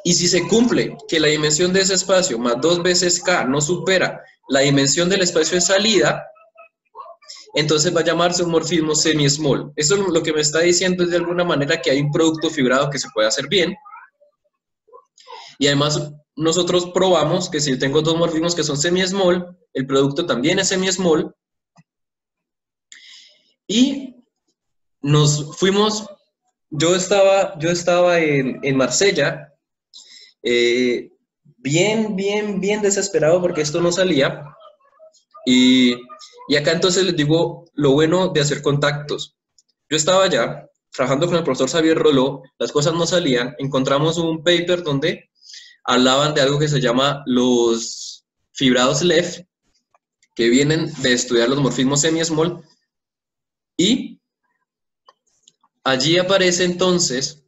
Y si se cumple que la dimensión de ese espacio más dos veces K no supera la dimensión del espacio de salida, entonces va a llamarse un morfismo semi-small. Eso lo que me está diciendo es de alguna manera que hay un producto fibrado que se puede hacer bien. Y además nosotros probamos que si tengo dos morfismos que son semi-small, el producto también es semi-small. Y nos fuimos, yo estaba, yo estaba en, en Marsella eh, bien, bien, bien desesperado porque esto no salía. Y, y acá entonces les digo lo bueno de hacer contactos. Yo estaba allá trabajando con el profesor Xavier Roló, las cosas no salían, encontramos un paper donde hablaban de algo que se llama los fibrados LEF, que vienen de estudiar los morfismos semi-small, y allí aparece entonces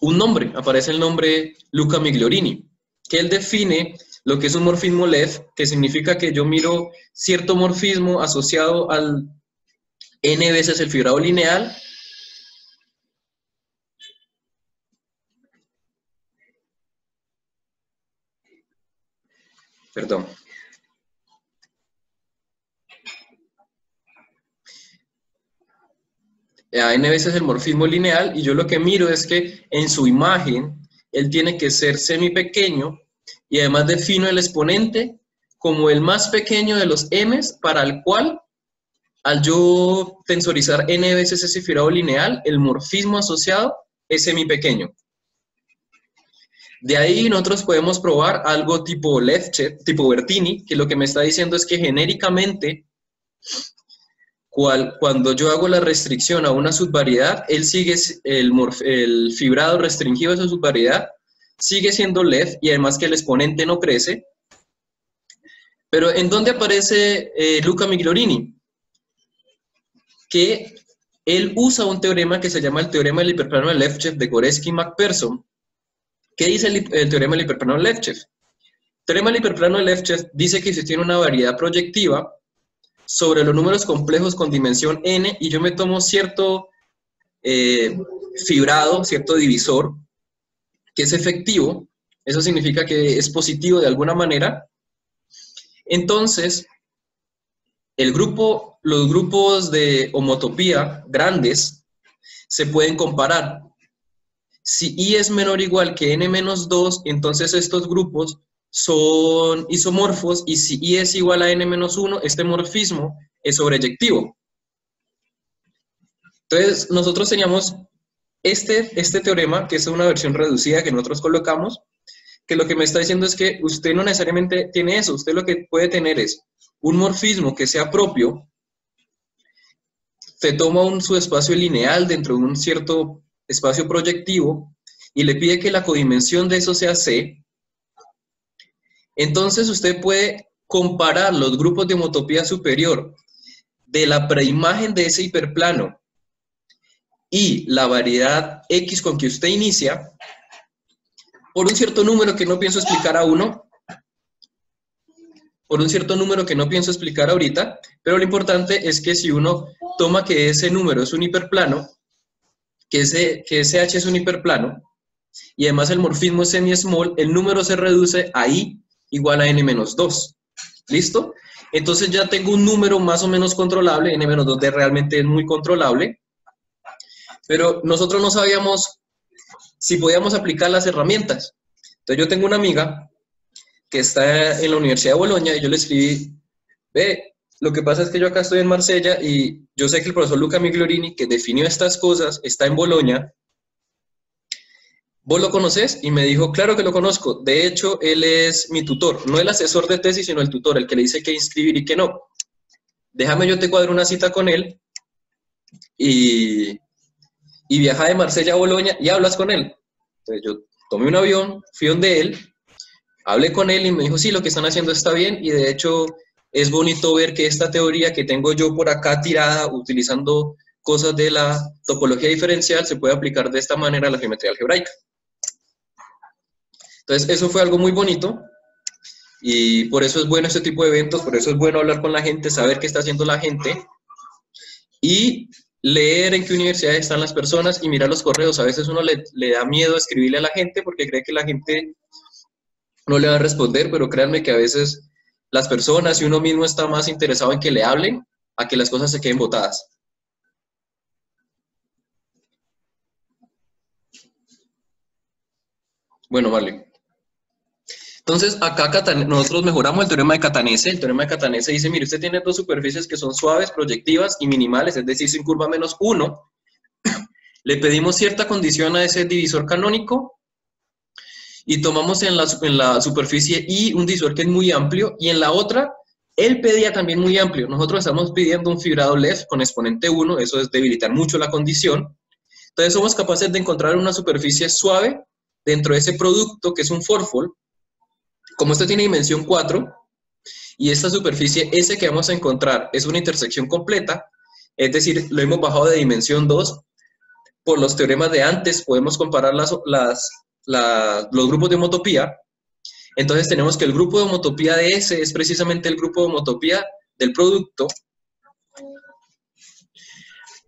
un nombre, aparece el nombre Luca Migliorini, que él define lo que es un morfismo LEF, que significa que yo miro cierto morfismo asociado al n veces el fibrado lineal Perdón. a n veces el morfismo lineal y yo lo que miro es que en su imagen él tiene que ser semi pequeño y además defino el exponente como el más pequeño de los m's para el cual al yo tensorizar n veces ese fibrado lineal, el morfismo asociado es semi pequeño. De ahí nosotros podemos probar algo tipo Lefchev, tipo Bertini, que lo que me está diciendo es que genéricamente cuando yo hago la restricción a una subvariedad, él sigue el, el fibrado restringido a esa subvariedad, sigue siendo LEF y además que el exponente no crece. Pero ¿en dónde aparece eh, Luca Migliorini? Que él usa un teorema que se llama el teorema del hiperplano de Lefchev de Goreski y McPherson. ¿Qué dice el, teorema del hiperplano de Lefchev? El teorema del hiperplano de Lefchev dice que si tiene una variedad proyectiva, sobre los números complejos con dimensión n y yo me tomo cierto eh, fibrado, cierto divisor, que es efectivo, eso significa que es positivo de alguna manera. Entonces, el grupo, los grupos de homotopía grandes se pueden comparar. Si i es menor o igual que n menos 2, entonces estos grupos son isomorfos y si i es igual a n menos 1, este morfismo es sobreyectivo. Entonces, nosotros teníamos este, este teorema, que es una versión reducida que nosotros colocamos, que lo que me está diciendo es que usted no necesariamente tiene eso, usted lo que puede tener es un morfismo que sea propio, se toma un subespacio lineal dentro de un cierto espacio proyectivo y le pide que la codimensión de eso sea C, entonces usted puede comparar los grupos de homotopía superior de la preimagen de ese hiperplano y la variedad X con que usted inicia por un cierto número que no pienso explicar a uno, por un cierto número que no pienso explicar ahorita, pero lo importante es que si uno toma que ese número es un hiperplano, que ese, que ese H es un hiperplano, y además el morfismo es semi-small, el número se reduce a I igual a n-2. ¿Listo? Entonces ya tengo un número más o menos controlable, n-2 realmente es muy controlable, pero nosotros no sabíamos si podíamos aplicar las herramientas. Entonces yo tengo una amiga que está en la Universidad de Bolonia y yo le escribí, ve, lo que pasa es que yo acá estoy en Marsella y yo sé que el profesor Luca Migliorini, que definió estas cosas, está en Bolonia. ¿Vos lo conoces? Y me dijo, claro que lo conozco. De hecho, él es mi tutor, no el asesor de tesis, sino el tutor, el que le dice qué inscribir y qué no. Déjame yo te cuadro una cita con él y, y viaja de Marsella a Bolonia y hablas con él. Entonces yo tomé un avión, fui donde él, hablé con él y me dijo, sí, lo que están haciendo está bien y de hecho es bonito ver que esta teoría que tengo yo por acá tirada utilizando cosas de la topología diferencial se puede aplicar de esta manera a la geometría algebraica. Entonces, eso fue algo muy bonito y por eso es bueno este tipo de eventos, por eso es bueno hablar con la gente, saber qué está haciendo la gente y leer en qué universidad están las personas y mirar los correos. A veces uno le, da miedo escribirle a la gente porque cree que la gente no le va a responder, pero créanme que a veces las personas y uno mismo está más interesado en que le hablen a que las cosas se queden botadas. Bueno, vale. Entonces, acá nosotros mejoramos el teorema de Catanese. El teorema de Catanese dice, mire, usted tiene dos superficies que son suaves, proyectivas y minimales, es decir, sin curva menos 1. Le pedimos cierta condición a ese divisor canónico y tomamos en la, en la superficie I un divisor que es muy amplio y en la otra él pedía también muy amplio. Nosotros estamos pidiendo un fibrado LEF con exponente 1, eso es debilitar mucho la condición. Entonces somos capaces de encontrar una superficie suave dentro de ese producto que es un forfol como esto tiene dimensión 4 y esta superficie S que vamos a encontrar es una intersección completa, es decir, lo hemos bajado de dimensión 2, por los teoremas de antes podemos comparar las, los grupos de homotopía, entonces tenemos que el grupo de homotopía de S es precisamente el grupo de homotopía del producto.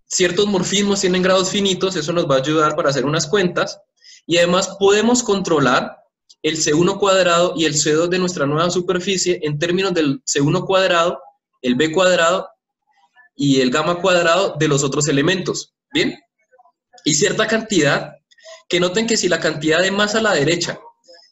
Ciertos morfismos tienen grados finitos, eso nos va a ayudar para hacer unas cuentas, y además podemos controlar el C1 cuadrado y el C2 de nuestra nueva superficie en términos del C1 cuadrado, el B cuadrado y el gamma cuadrado de los otros elementos. ¿Bien? Y cierta cantidad, que noten que si la cantidad de más a la derecha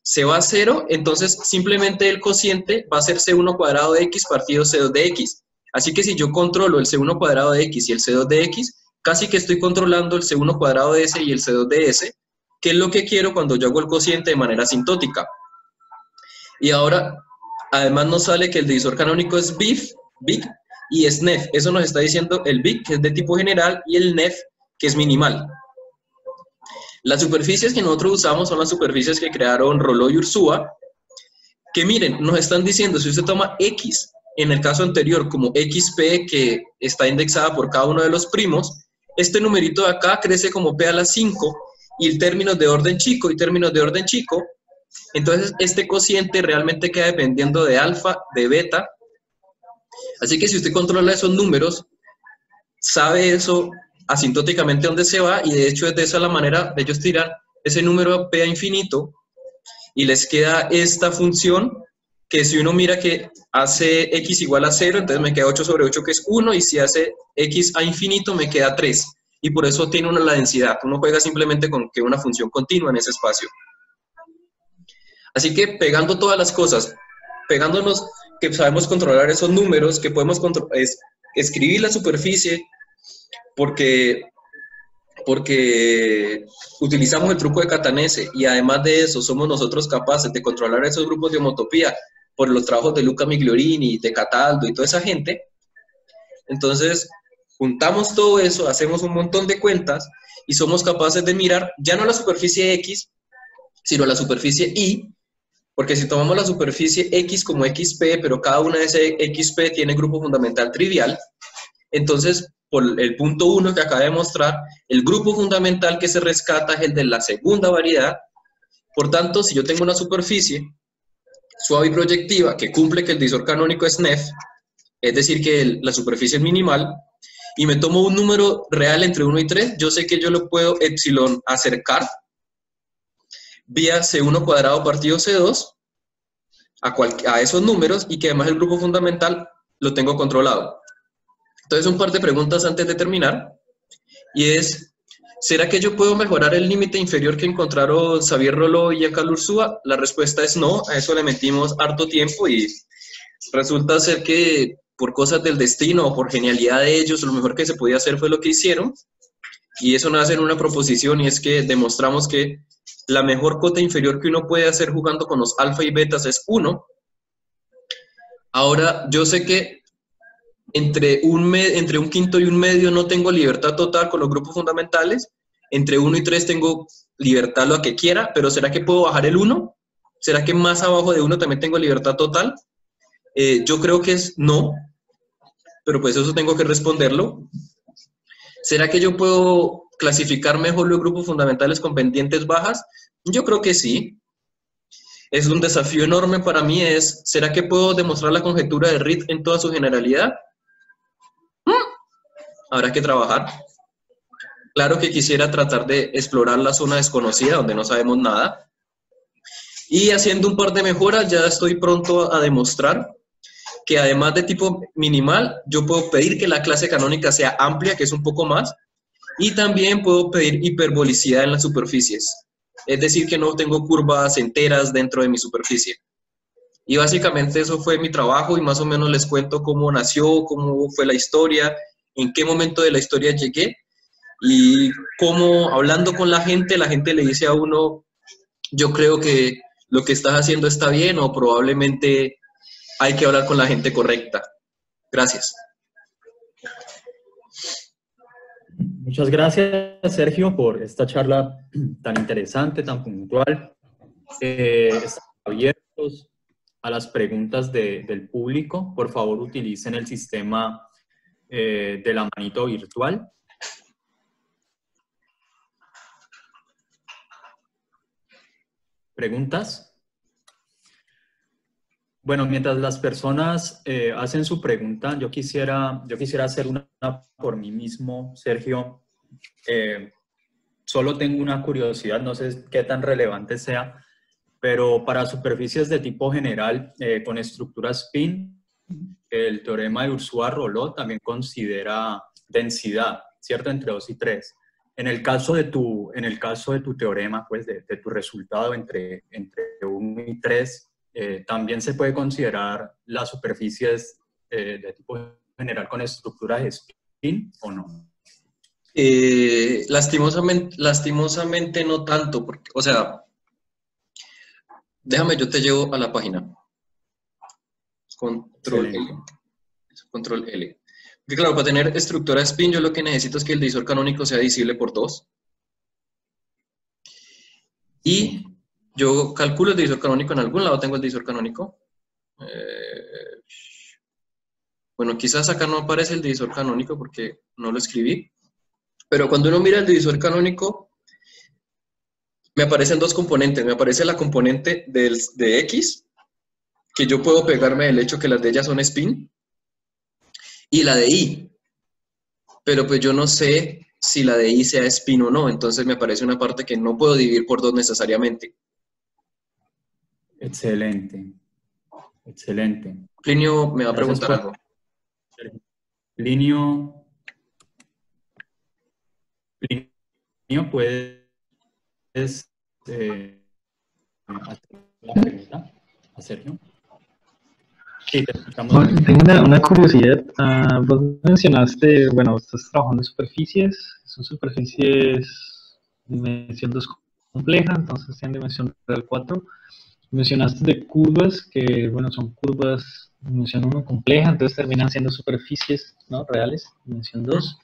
se va a cero, entonces simplemente el cociente va a ser C1 cuadrado de X partido C2 de X. Así que si yo controlo el C1 cuadrado de X y el C2 de X, casi que estoy controlando el C1 cuadrado de S y el C2 de S, ¿Qué es lo que quiero cuando yo hago el cociente de manera asintótica? Y ahora, además nos sale que el divisor canónico es BIF, BIG y es NEF. Eso nos está diciendo el BIG, que es de tipo general, y el NEF, que es minimal. Las superficies que nosotros usamos son las superficies que crearon Rollo y Ursúa, que miren, nos están diciendo, si usted toma X, en el caso anterior como XP, que está indexada por cada uno de los primos, este numerito de acá crece como P a la 5, y términos de orden chico y términos de orden chico, entonces este cociente realmente queda dependiendo de alfa, de beta. Así que si usted controla esos números, sabe eso asintóticamente dónde se va y de hecho es de esa la manera de ellos tirar ese número P a infinito y les queda esta función que si uno mira que hace x igual a 0, entonces me queda 8 sobre 8 que es 1 y si hace x a infinito me queda 3 y por eso tiene una la densidad. Uno juega simplemente con que una función continua en ese espacio. Así que pegando todas las cosas, pegándonos que sabemos controlar esos números, que podemos es, escribir la superficie, porque, porque utilizamos el truco de Catanese y además de eso somos nosotros capaces de controlar esos grupos de homotopía por los trabajos de Luca Migliorini, de Cataldo y toda esa gente. Entonces, juntamos todo eso, hacemos un montón de cuentas y somos capaces de mirar ya no la superficie X, sino la superficie Y, porque si tomamos la superficie X como XP, pero cada una de ese XP tiene grupo fundamental trivial, entonces, por el punto 1 que acaba de mostrar, el grupo fundamental que se rescata es el de la segunda variedad. Por tanto, si yo tengo una superficie suave y proyectiva que cumple que el disor canónico es NEF, es decir, que la superficie es minimal, y me tomo un número real entre 1 y 3, yo sé que yo lo puedo epsilon acercar vía C1 cuadrado partido C2 a, a esos números y que además el grupo fundamental lo tengo controlado. Entonces, un par de preguntas antes de terminar. Y es, ¿será que yo puedo mejorar el límite inferior que encontraron Xavier Roló y Giancarlo Ursúa? La respuesta es no, a eso le metimos harto tiempo y resulta ser que por cosas del destino o por genialidad de ellos, lo mejor que se podía hacer fue lo que hicieron. Y eso nace en una proposición y es que demostramos que la mejor cota inferior que uno puede hacer jugando con los alfa y betas es 1. Ahora, yo sé que entre un, entre un quinto y un medio no tengo libertad total con los grupos fundamentales, entre 1 y 3 tengo libertad lo que quiera, pero ¿será que puedo bajar el 1? ¿Será que más abajo de 1 también tengo libertad total? Eh, yo creo que es no, pero pues eso tengo que responderlo. ¿Será que yo puedo clasificar mejor los grupos fundamentales con pendientes bajas? Yo creo que sí. Es un desafío enorme para mí, es, ¿será que puedo demostrar la conjetura de Reed en toda su generalidad? ¿Mm? Habrá que trabajar. Claro que quisiera tratar de explorar la zona desconocida donde no sabemos nada. Y haciendo un par de mejoras ya estoy pronto a demostrar que además de tipo minimal, yo puedo pedir que la clase canónica sea amplia, que es un poco más, y también puedo pedir hiperbolicidad en las superficies. Es decir, que no tengo curvas enteras dentro de mi superficie. Y básicamente eso fue mi trabajo y más o menos les cuento cómo nació, cómo fue la historia, en qué momento de la historia llegué y cómo hablando con la gente, la gente le dice a uno, yo creo que lo que estás haciendo está bien o probablemente hay que hablar con la gente correcta. Gracias. Muchas gracias, Sergio, por esta charla tan interesante, tan puntual. Eh, estamos abiertos a las preguntas del público. Por favor, utilicen el sistema eh, de la manito virtual. ¿Preguntas? Bueno, mientras las personas eh, hacen su pregunta, yo quisiera, yo quisiera hacer una por mí mismo, Sergio. Eh, solo tengo una curiosidad, no sé qué tan relevante sea, pero para superficies de tipo general eh, con estructura spin, el teorema de Ursúa-Roló también considera densidad, ¿cierto? Entre 2 y 3. En el caso de tu, en el caso de tu teorema, pues de, de tu resultado entre, entre 1 y 3, eh, también se puede considerar las superficies eh, de tipo general con estructuras de spin o no? Eh, lastimosamente, lastimosamente no tanto, porque, o sea, déjame, yo te llevo a la página. Control L. Control L. Porque claro, para tener estructura de spin, yo lo que necesito es que el divisor canónico sea divisible por 2. Y yo calculo el divisor canónico, en algún lado tengo el divisor canónico. Eh, bueno, quizás acá no aparece el divisor canónico porque no lo escribí. Pero cuando uno mira el divisor canónico, me aparecen dos componentes. Me aparece la componente de X, que yo puedo pegarme del hecho que las de ellas son spin, y la de Y. Pero pues yo no sé si la de Y sea spin o no, entonces me aparece una parte que no puedo dividir por dos necesariamente. Excelente. Excelente. Plinio me va a preguntar algo. Plinio. Plinio, puedes eh, hacer la pregunta a Sergio. Sí, tengo una, curiosidad. Ah, vos mencionaste, bueno, estás trabajando en superficies, son superficies de dimensión 2 compleja, entonces en dimensión real 4. Mencionaste de curvas, que bueno, son curvas de dimensión 1 compleja, entonces terminan siendo superficies ¿no? reales, dimensión 2.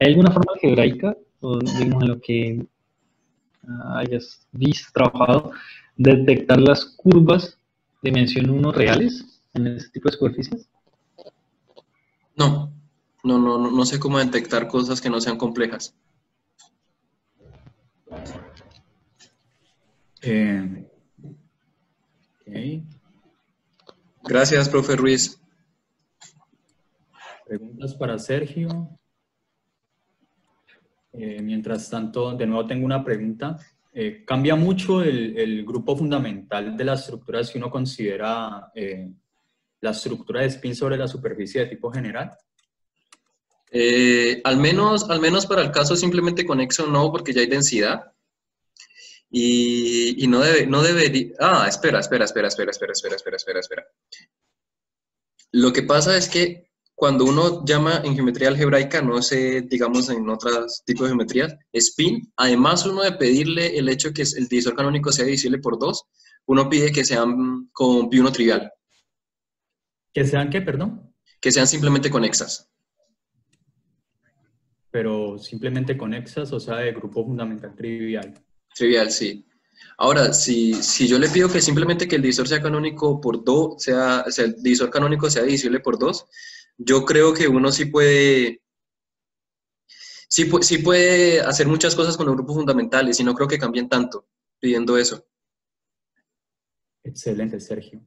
¿Hay alguna forma algebraica, o digamos en lo que ah, hayas visto, trabajado, de detectar las curvas de dimensión 1 reales? en ese tipo de superficies? No, no, no, no sé cómo detectar cosas que no sean complejas. Eh, Gracias, profe Ruiz. Preguntas para Sergio. Eh, mientras tanto, de nuevo tengo una pregunta. Eh, ¿Cambia mucho el, grupo fundamental de las estructuras si uno considera la estructura de spin sobre la superficie de tipo general? Eh, al, menos, al menos para el caso simplemente conexo no, porque ya hay densidad. Y, no debe, no debería... Ah, espera, espera, espera, espera, espera, espera, espera, espera, espera. Lo que pasa es que cuando uno llama en geometría algebraica, no sé, digamos en otros tipos de geometrías, spin, además uno de pedirle el hecho que el divisor canónico sea divisible por dos, uno pide que sean con pi 1 trivial. ¿Que sean qué, perdón? Que sean simplemente conexas. Pero simplemente conexas, o sea, de grupo fundamental trivial. Trivial, sí. Ahora, si, si yo le pido que simplemente que el divisor sea canónico por 2, sea, sea, el divisor canónico sea divisible por 2, yo creo que uno sí puede, sí, sí puede hacer muchas cosas con los grupos fundamentales y no creo que cambien tanto pidiendo eso. Excelente, Sergio.